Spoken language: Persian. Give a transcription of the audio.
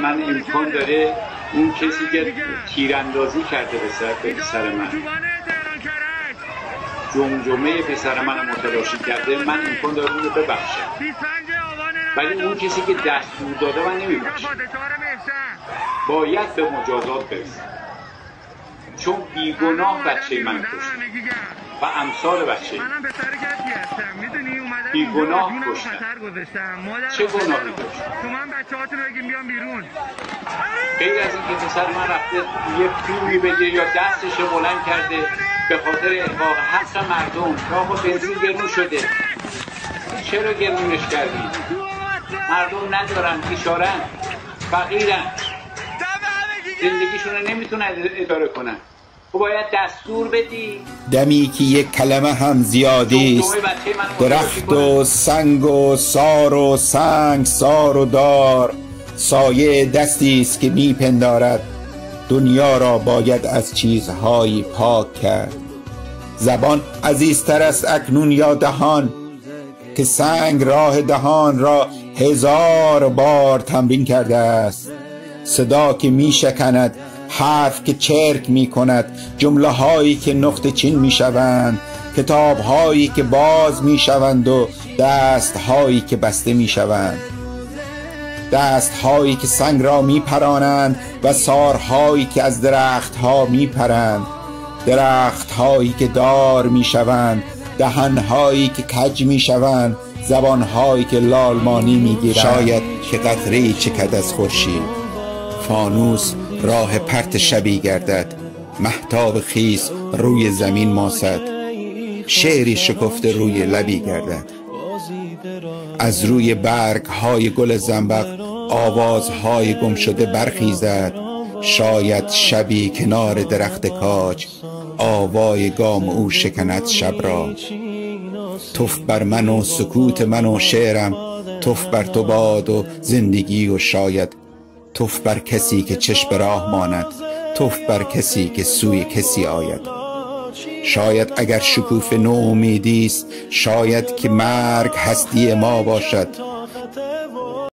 حتما امکان داره اون کسی که تیراندازی کرده به سر, به سر من. جمجمه پسر من متلاشی کرده. من امکان داره اون رو ببخشم. ولی اون کسی که دستور داده من نمیبخشم. باید به مجازات برسم. چون بیگناه بچه من کشت و امثال بچه. منم به سر کسی هستم. می‌دونی کشتن. خطر گذاشتم. مادر چه گناهی. داشت؟ تو من بچه هاتون بگیم بیان بیرون. غیر از اینکه پسر من رفته یه فیلمی بگه یا دستش رو بلند کرده به خاطر احقاق حق مردم. که آقا بنزین گرون شده. چرا گرونش کردی؟ مردم ندارن بیچارن فقیرن. زندگیشون رو نمی‌تونن اداره کنن. تو باید دستور بدی. دمی که یک کلمه هم زیادی است. درخت. و سنگ و سار و سنگ سار و دار. سایه دستی است که میپندارد. دنیا را باید از چیزهایی پاک کرد. زبان عزیزتر است اکنون یا دهان. که سنگ راه دهان را هزار بار تمرین کرده است. صدا که می شکند حرف که چرک می کند جمله هایی که نقطه چین می شوند کتاب هایی که باز می شوند و دست هایی که بسته می شوند. دست هایی که سنگ را می پرانند و سارهایی که از درخت ها می پرند. درخت هایی که دار می شوند دهن هایی که کج می شوند زبان هایی که لالمانی می گیرند. شاید که قطره چکد از خورشید. فانوس راه پرت شبی گردد. محتاب خیس روی زمین ماسد. شعری شکفته روی لبی گردد. از روی برگ های گل زنبق آوازهای گم شده برخیزد. شاید شبی کنار درخت کاج آوای گام او شکند شب را. تف بر من و سکوت من و شعرم تف بر تو باد و زندگی و شاید تف بر کسی که چشم راه ماند تف بر کسی که سوی کسی آید. شاید اگر شکوف نومیدی است شاید که مرگ هستی ما باشد.